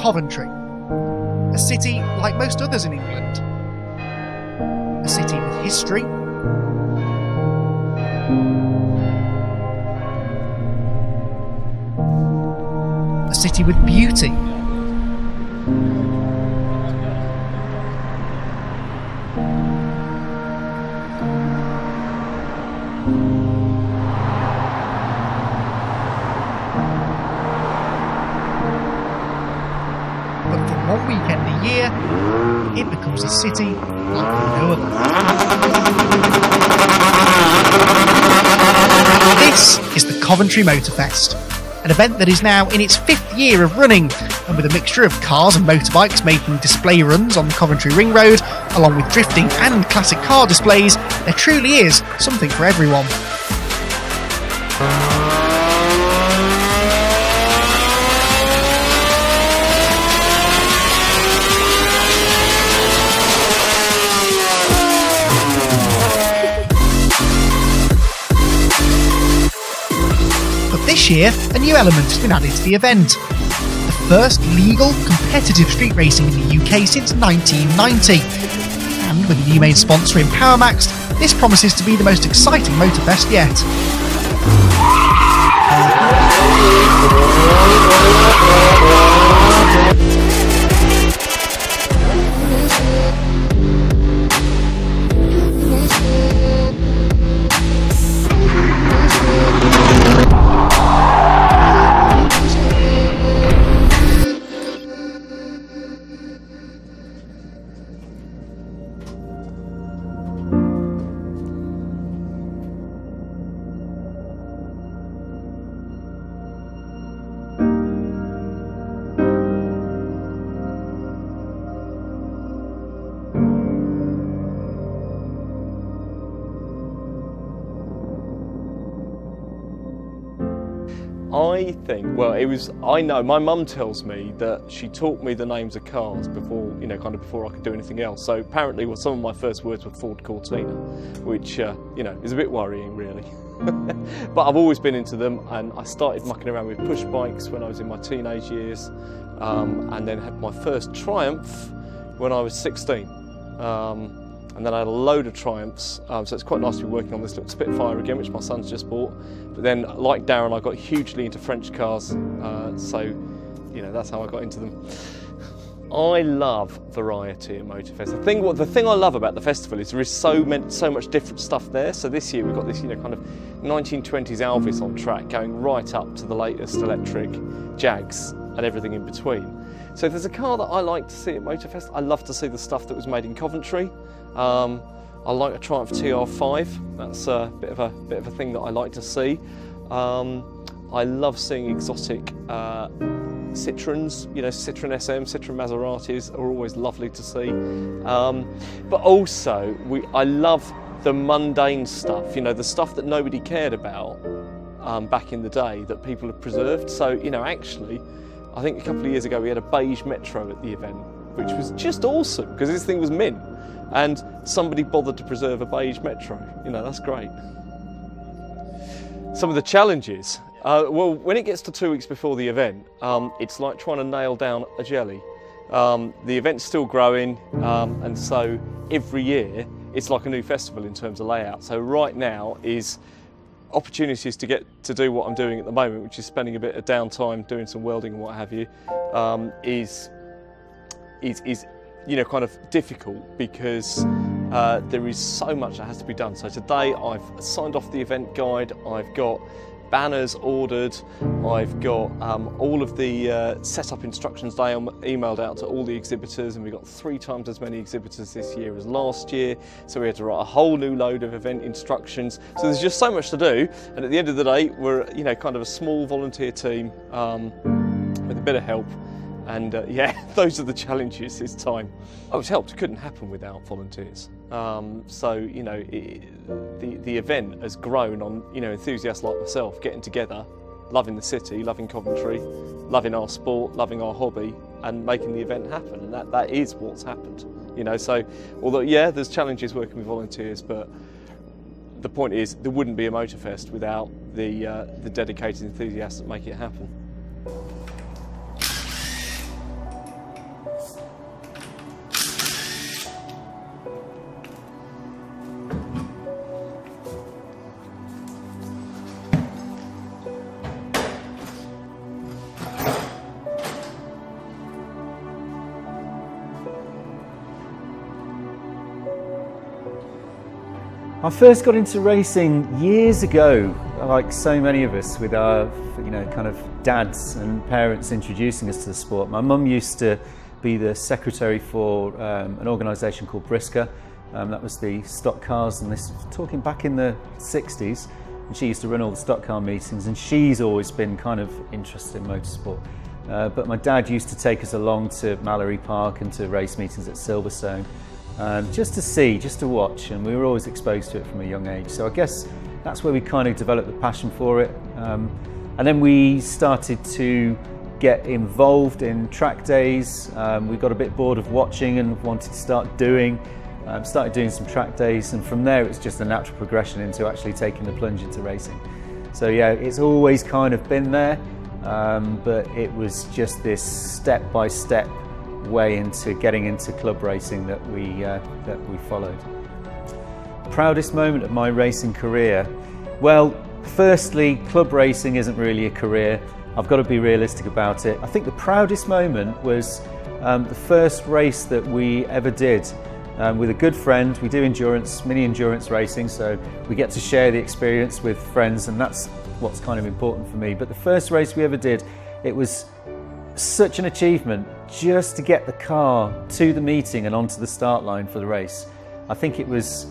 Coventry. A city like most others in England. A city with history. A city with beauty. One weekend a year, it becomes a city like no other. This is the Coventry Motofest, an event that is now in its fifth year of running, and with a mixture of cars and motorbikes making display runs on the Coventry Ring Road, along with drifting and classic car displays, there truly is something for everyone. But this year, a new element has been added to the event. The first legal, competitive street racing in the UK since 1990. And with a new main sponsor in Power Maxed, this promises to be the most exciting motofest yet. I think, well, it was, I know, my mum tells me that she taught me the names of cars before, you know, kind of before I could do anything else. So apparently, well, some of my first words were Ford Cortina, which, uh, you know, is a bit worrying, really. but I've always been into them, and I started mucking around with push bikes when I was in my teenage years, um, and then had my first Triumph when I was 16. Um, and then I had a load of Triumphs, um, so it's quite nice to be working on this little Spitfire again, which my son's just bought. But then, like Darren, I got hugely into French cars, uh, so you know that's how I got into them. I love variety at Motofest. The thing, the thing I love about the festival is there is so many, so much different stuff there. So this year we've got this, you know, kind of 1920s Alvis on track, going right up to the latest electric Jags and everything in between. So if there's a car that I like to see at Motofest, I love to see the stuff that was made in Coventry. Um, I like a Triumph TR5. That's a bit of a bit of a thing that I like to see. Um, I love seeing exotic uh, Citroens, you know, Citroen SM, Citroen Maseratis are always lovely to see. Um, but also, we, I love the mundane stuff, you know, the stuff that nobody cared about um, back in the day that people have preserved. So, you know, actually, I think a couple of years ago we had a beige Metro at the event, which was just awesome because this thing was mint and somebody bothered to preserve a beige Metro. You know, that's great. Some of the challenges. Uh, well, when it gets to two weeks before the event, um, it's like trying to nail down a jelly. Um, the event's still growing, um, and so every year it's like a new festival in terms of layout. So right now is opportunities to get to do what I'm doing at the moment, which is spending a bit of downtime doing some welding and what have you, um, is, is is you know kind of difficult because uh, there is so much that has to be done. So today I've signed off the event guide. I've got banners ordered. I've got um, all of the uh, setup instructions they em- emailed out to all the exhibitors, and we've got three times as many exhibitors this year as last year. So we had to write a whole new load of event instructions. So there's just so much to do, and at the end of the day, we're you know kind of a small volunteer team um, with a bit of help. And uh, yeah, those are the challenges this time. I was helped, it couldn't happen without volunteers. Um, so, you know, it, the, the event has grown on, you know, enthusiasts like myself getting together, loving the city, loving Coventry, loving our sport, loving our hobby, and making the event happen. And that, that is what's happened, you know. So, although, yeah, there's challenges working with volunteers, but the point is, there wouldn't be a Motofest without the, uh, the dedicated enthusiasts that make it happen. I first got into racing years ago, like so many of us, with our you know kind of dads and parents introducing us to the sport. My mum used to be the secretary for um, an organisation called BriSCA. Um, that was the stock cars, and this talking back in the 60s. And she used to run all the stock car meetings, and she's always been kind of interested in motorsport. Uh, but my dad used to take us along to Mallory Park and to race meetings at Silverstone, um, just to see, just to watch, and we were always exposed to it from a young age. So I guess that's where we kind of developed the passion for it. Um, and then we started to get involved in track days. Um, we got a bit bored of watching and wanted to start doing. Um, started doing some track days, and from there it's just a natural progression into actually taking the plunge into racing. So yeah, it's always kind of been there, um, but it was just this step by step way into getting into club racing that we uh, that we followed. Proudest moment of my racing career? Well, firstly, club racing isn't really a career. I've got to be realistic about it. I think the proudest moment was um, the first race that we ever did um, with a good friend. We do endurance, mini endurance racing, so we get to share the experience with friends, and that's what's kind of important for me. But the first race we ever did, it was such an achievement just to get the car to the meeting and onto the start line for the race. I think it was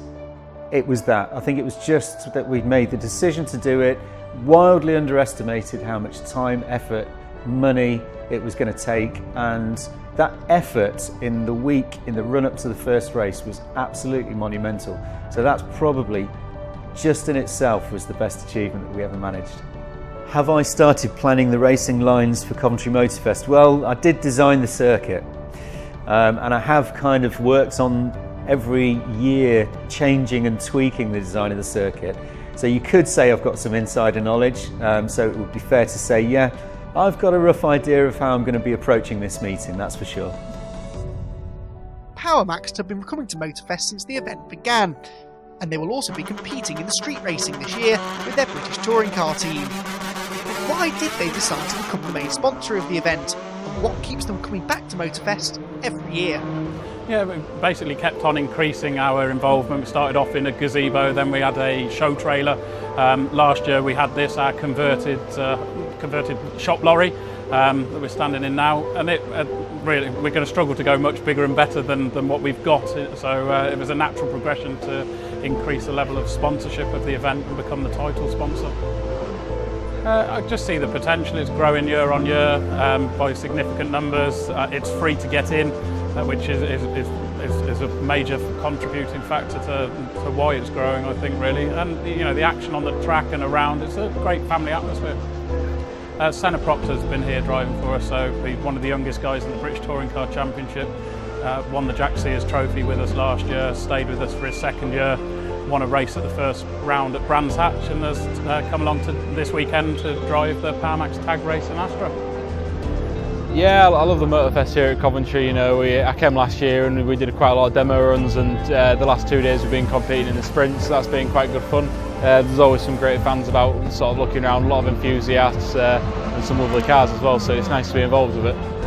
it was that. I think it was just that we'd made the decision to do it, wildly underestimated how much time, effort, money it was going to take, and that effort in the week, in the run up to the first race, was absolutely monumental. So that's probably just in itself was the best achievement that we ever managed. Have I started planning the racing lines for Coventry Motofest? Well, I did design the circuit, um, and I have kind of worked on every year changing and tweaking the design of the circuit. So you could say I've got some insider knowledge, um, so it would be fair to say, yeah, I've got a rough idea of how I'm going to be approaching this meeting, that's for sure. Power Maxed have been coming to Motofest since the event began, and they will also be competing in the street racing this year with their British touring car team. Why did they decide to become the main sponsor of the event, and what keeps them coming back to Motofest every year? Yeah, we basically kept on increasing our involvement. We started off in a gazebo, then we had a show trailer. Um, last year we had this, our converted uh, converted shop lorry um, that we're standing in now, and it uh, really we're going to struggle to go much bigger and better than, than what we've got. So uh, it was a natural progression to increase the level of sponsorship of the event and become the title sponsor. Uh, I just see the potential. It's growing year on year um, by significant numbers. Uh, it's free to get in uh, which is, is, is, is, a major contributing factor to, to why it's growing, I think, really. And you know, the action on the track and around, it's a great family atmosphere. Uh, Senna Proctor's been here driving for us, so he's one of the youngest guys in the British Touring Car Championship. Uh, won the Jack Sears Trophy with us last year, stayed with us for his second year, won a race at the first round at Brands Hatch, and has uh, come along to this weekend to drive the Power Maxed TAG Racing Astra. Yeah, I love the Motofest here at Coventry. You know, we, I came last year and we did quite a lot of demo runs, and uh, the last two days we've been competing in the sprints. So that's been quite good fun. Uh, there's always some great fans about, sort of looking around, a lot of enthusiasts uh, and some lovely cars as well. So it's nice to be involved with it.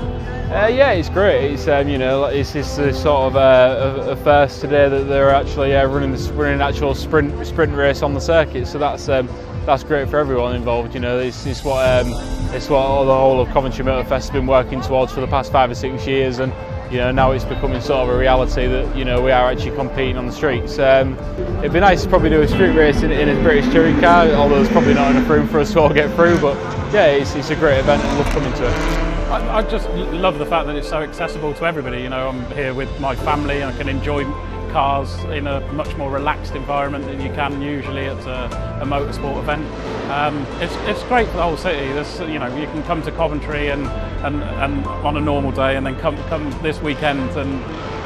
Uh, yeah, it's great. It's um, you know, it's, it's a sort of uh, a, a, first today that they're actually uh, running this running an actual sprint sprint race on the circuit. So that's um, that's great for everyone involved. You know, it's, it's what um, it's what all the whole of Coventry Motofest has been working towards for the past five or six years, and you know now it's becoming sort of a reality that you know we are actually competing on the streets. Um, it'd be nice to probably do a street race in, in a British touring car, although there's probably not enough room for us to all get through. But yeah, it's, it's a great event and love coming to it. I, I just love the fact that it's so accessible to everybody. You know, I'm here with my family and I can enjoy cars in a much more relaxed environment than you can usually at a, a motorsport event. Um, it's, it's great for the whole city. There's, you know, you can come to Coventry and, and, and on a normal day and then come, come this weekend and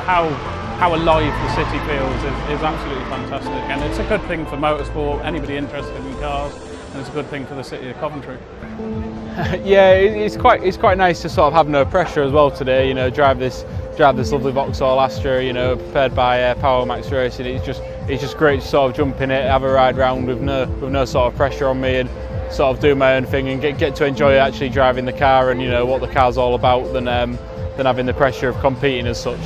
how how alive the city feels is, is absolutely fantastic and it's a good thing for motorsport, anybody interested in cars and it's a good thing for the city of Coventry. yeah, it's quite it's quite nice to sort of have no pressure as well today. You know, drive this drive this lovely Vauxhall Astra, you know, prepared by uh, Power Maxed Racing. It's just it's just great to sort of jump in it, have a ride round with no with no sort of pressure on me, and sort of do my own thing and get get to enjoy actually driving the car and you know what the car's all about than um, than having the pressure of competing as such.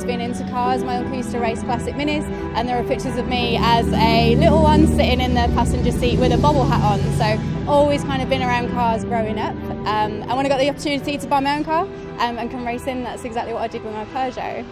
Always been into cars. My uncle used to race classic minis, and there are pictures of me as a little one sitting in the passenger seat with a bobble hat on. So, always kind of been around cars growing up. Um, and when I got the opportunity to buy my own car um, and come racing, that's exactly what I did with my Peugeot.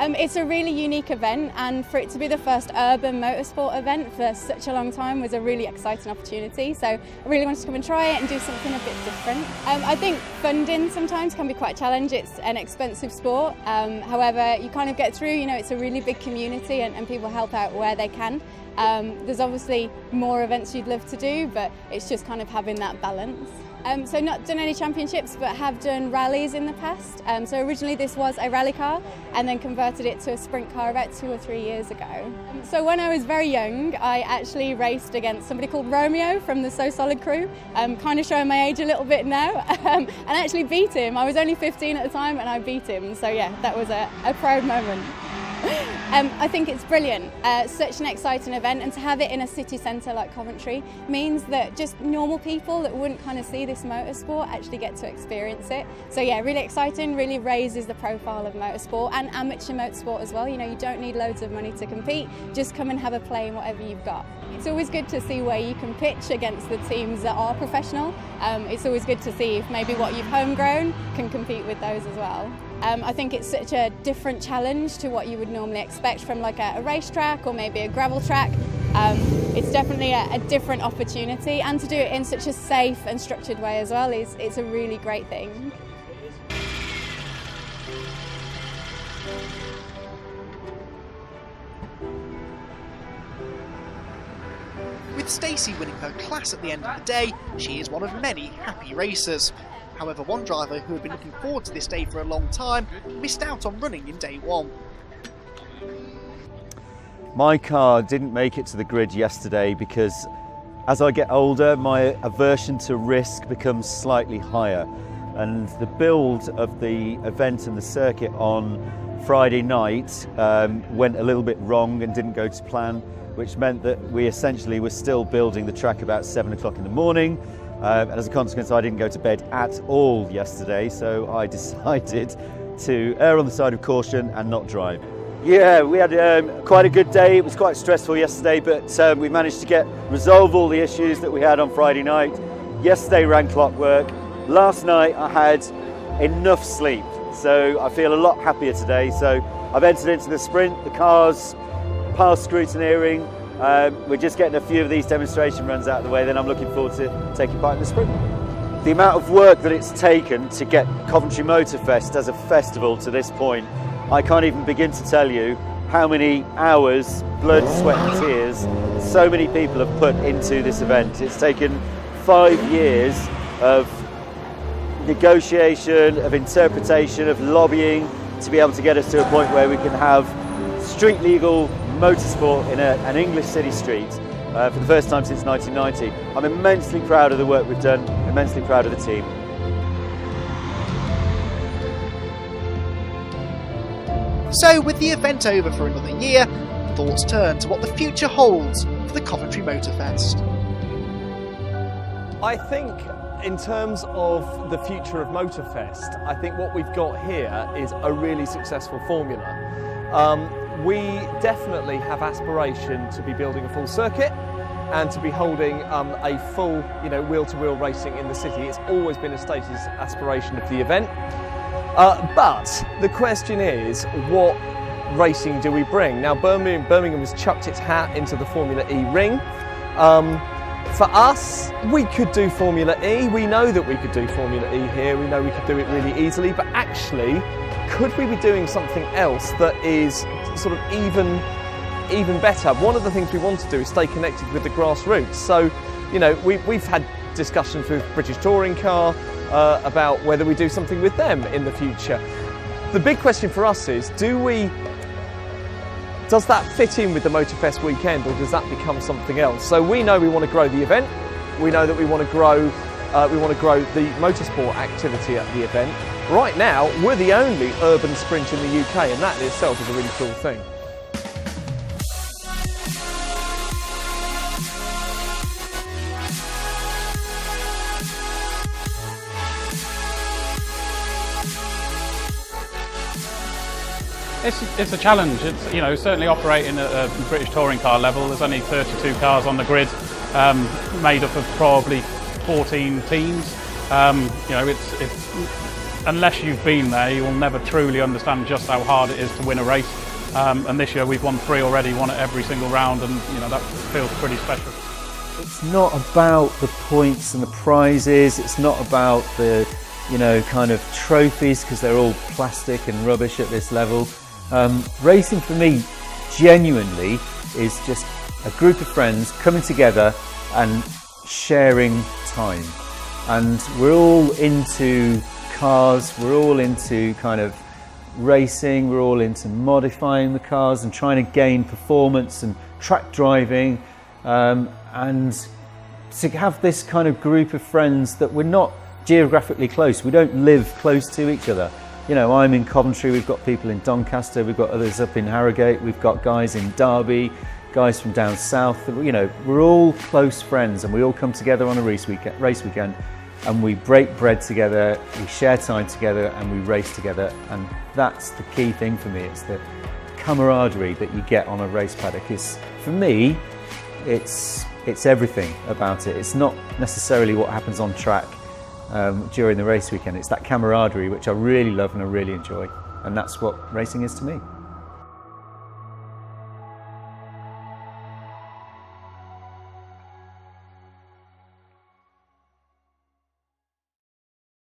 Um, it's a really unique event, and for it to be the first urban motorsport event for such a long time was a really exciting opportunity. So I really wanted to come and try it and do something a bit different. Um, I think funding sometimes can be quite a challenge. It's an expensive sport. Um, however, you kind of get through. You know, it's a really big community, and, and people help out where they can. Um, there's obviously more events you'd love to do, but it's just kind of having that balance. Um, so not done any championships, but have done rallies in the past. Um, so originally this was a rally car, and then converted it to a sprint car about two or three years ago. So when I was very young, I actually raced against somebody called Romeo from the So Solid crew, um, kind of showing my age a little bit now, um, and actually beat him. I was only 15 at the time, and I beat him. So yeah, that was a, a proud moment. Um, I think it's brilliant. Uh, such an exciting event, and to have it in a city centre like Coventry means that just normal people that wouldn't kind of see this motorsport actually get to experience it. So yeah, really exciting. Really raises the profile of motorsport and amateur motorsport as well. You know, you don't need loads of money to compete. Just come and have a play in whatever you've got. It's always good to see where you can pitch against the teams that are professional. Um, it's always good to see if maybe what you've homegrown can compete with those as well. Um, I think it's such a different challenge to what you would normally expect from like a, a racetrack or maybe a gravel track. Um, it's definitely a, a, different opportunity and to do it in such a safe and structured way as well is it's a really great thing. With Stacy winning her class at the end of the day, she is one of many happy racers. However, one driver who had been looking forward to this day for a long time missed out on running in day one. My car didn't make it to the grid yesterday because as I get older, my aversion to risk becomes slightly higher. And the build of the event and the circuit on Friday night um, went a little bit wrong and didn't go to plan, which meant that we essentially were still building the track about seven o'clock in the morning. Um, and as a consequence, I didn't go to bed at all yesterday, so I decided to err on the side of caution and not drive. Yeah, we had um, quite a good day. It was quite stressful yesterday, but um, we managed to get resolve all the issues that we had on Friday night. Yesterday ran clockwork. Last night I had enough sleep, so I feel a lot happier today. So I've entered into the sprint. The cars passed scrutineering. Um, we're just getting a few of these demonstration runs out of the way, then I'm looking forward to taking part in the sprint. The amount of work that it's taken to get Coventry Motofest as a festival to this point, I can't even begin to tell you how many hours, blood, sweat and tears so many people have put into this event. It's taken five years of negotiation, of interpretation, of lobbying to be able to get us to a point where we can have street legal motorsport in a, an English city street uh, for the first time since 1990. I'm immensely proud of the work we've done, immensely proud of the team. So, with the event over for another year, thoughts turn to what the future holds for the Coventry Motofest. I think in terms of the future of Motofest, I think what we've got here is a really successful formula. Um, we definitely have aspiration to be building a full circuit and to be holding um, a full, you know, wheel-to-wheel racing in the city. It's always been a stated aspiration of the event. Uh, but the question is, what racing do we bring? Now, Birmingham, Birmingham has chucked its hat into the Formula E ring. Um, for us, we could do Formula E. We know that we could do Formula E here. We know we could do it really easily. But actually, could we be doing something else that is sort of even even better. One of the things we want to do is stay connected with the grassroots. So, you know, we, we've had discussions with British Touring Car uh, about whether we do something with them in the future. The big question for us is, do we, does that fit in with the Motofest weekend or does that become something else? So we know we want to grow the event. We know that we want to grow, uh, we want to grow the motorsport activity at the event. Right now, we're the only urban sprint in the UK and that in itself is a really cool thing. It's, it's a challenge. It's you know certainly operating at a British touring car level. There's only 32 cars on the grid, um, made up of probably 14 teams. Um, you know, it's, it's unless you've been there, you will never truly understand just how hard it is to win a race. Um, and this year we've won three already, won it every single round, and you know that feels pretty special. It's not about the points and the prizes. It's not about the, you know, kind of trophies because they're all plastic and rubbish at this level. Um, racing for me, genuinely, is just a group of friends coming together and sharing time. And we're all into cars, we're all into kind of racing, we're all into modifying the cars and trying to gain performance and track driving. Um, and to have this kind of group of friends that we're not geographically close, we don't live close to each other. You know, I'm in Coventry, we've got people in Doncaster, we've got others up in Harrogate, we've got guys in Derby, guys from down south. You know, we're all close friends and we all come together on a race race weekend and we break bread together, we share time together and we race together. And that's the key thing for me. It's the camaraderie that you get on a race paddock. Is for me, it's it's everything about it. It's not necessarily what happens on track um, during the race weekend. It's that camaraderie which I really love and I really enjoy, and that's what racing is to me.